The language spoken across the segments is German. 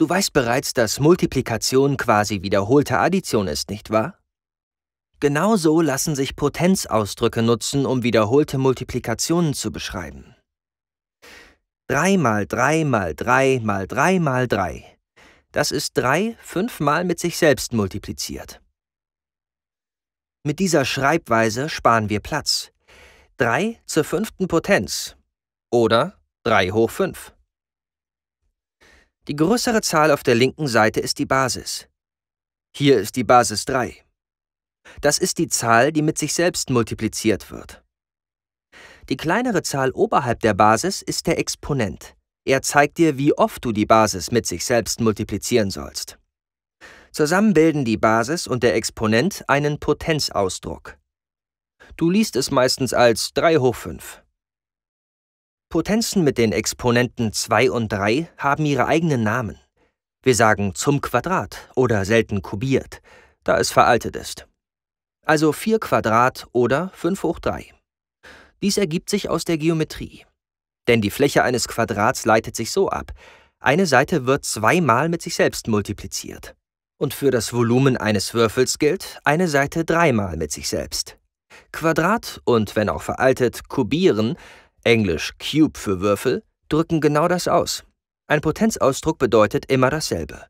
Du weißt bereits, dass Multiplikation quasi wiederholte Addition ist, nicht wahr? Genauso lassen sich Potenzausdrücke nutzen, um wiederholte Multiplikationen zu beschreiben. 3 mal 3 mal 3 mal 3 mal 3. Das ist 3 fünfmal mit sich selbst multipliziert. Mit dieser Schreibweise sparen wir Platz. 3 zur fünften Potenz oder 3 hoch 5. Die größere Zahl auf der linken Seite ist die Basis. Hier ist die Basis 3. Das ist die Zahl, die mit sich selbst multipliziert wird. Die kleinere Zahl oberhalb der Basis ist der Exponent. Er zeigt dir, wie oft du die Basis mit sich selbst multiplizieren sollst. Zusammen bilden die Basis und der Exponent einen Potenzausdruck. Du liest es meistens als 3 hoch 5. Potenzen mit den Exponenten 2 und 3 haben ihre eigenen Namen. Wir sagen zum Quadrat oder selten kubiert, da es veraltet ist. Also 4 Quadrat oder 5 hoch 3. Dies ergibt sich aus der Geometrie. Denn die Fläche eines Quadrats leitet sich so ab. Eine Seite wird zweimal mit sich selbst multipliziert. Und für das Volumen eines Würfels gilt eine Seite dreimal mit sich selbst. Quadrat und, wenn auch veraltet, kubieren englisch Cube für Würfel, drücken genau das aus. Ein Potenzausdruck bedeutet immer dasselbe.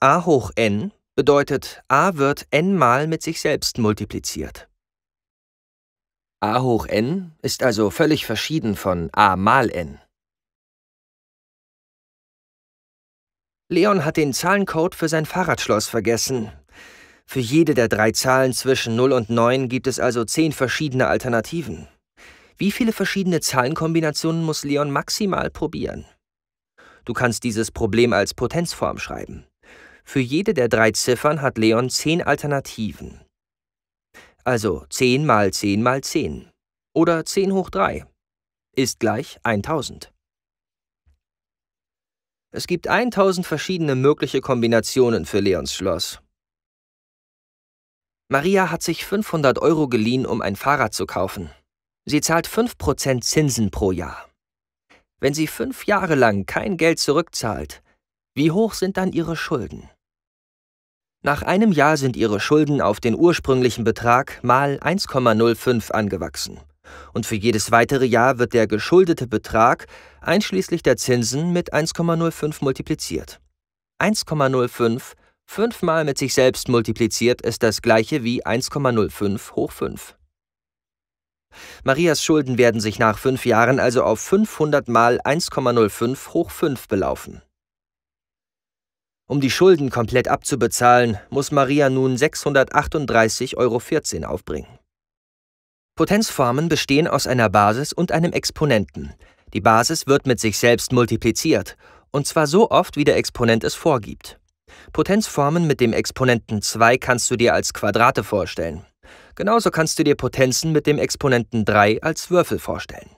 a hoch n bedeutet, a wird n mal mit sich selbst multipliziert. a hoch n ist also völlig verschieden von a mal n. Leon hat den Zahlencode für sein Fahrradschloss vergessen. Für jede der drei Zahlen zwischen 0 und 9 gibt es also zehn verschiedene Alternativen. Wie viele verschiedene Zahlenkombinationen muss Leon maximal probieren? Du kannst dieses Problem als Potenzform schreiben. Für jede der drei Ziffern hat Leon 10 Alternativen. Also 10 mal 10 mal 10 oder 10 hoch 3 ist gleich 1000. Es gibt 1000 verschiedene mögliche Kombinationen für Leons Schloss. Maria hat sich 500 Euro geliehen, um ein Fahrrad zu kaufen. Sie zahlt 5% Zinsen pro Jahr. Wenn sie fünf Jahre lang kein Geld zurückzahlt, wie hoch sind dann ihre Schulden? Nach einem Jahr sind ihre Schulden auf den ursprünglichen Betrag mal 1,05 angewachsen. Und für jedes weitere Jahr wird der geschuldete Betrag einschließlich der Zinsen mit 1,05 multipliziert. 1,05 fünfmal mit sich selbst multipliziert ist das gleiche wie 1,05 hoch 5. Marias Schulden werden sich nach fünf Jahren also auf 500 mal 1,05 hoch 5 belaufen. Um die Schulden komplett abzubezahlen, muss Maria nun 638,14 Euro aufbringen. Potenzformen bestehen aus einer Basis und einem Exponenten. Die Basis wird mit sich selbst multipliziert, und zwar so oft, wie der Exponent es vorgibt. Potenzformen mit dem Exponenten 2 kannst du dir als Quadrate vorstellen. Genauso kannst du dir Potenzen mit dem Exponenten 3 als Würfel vorstellen.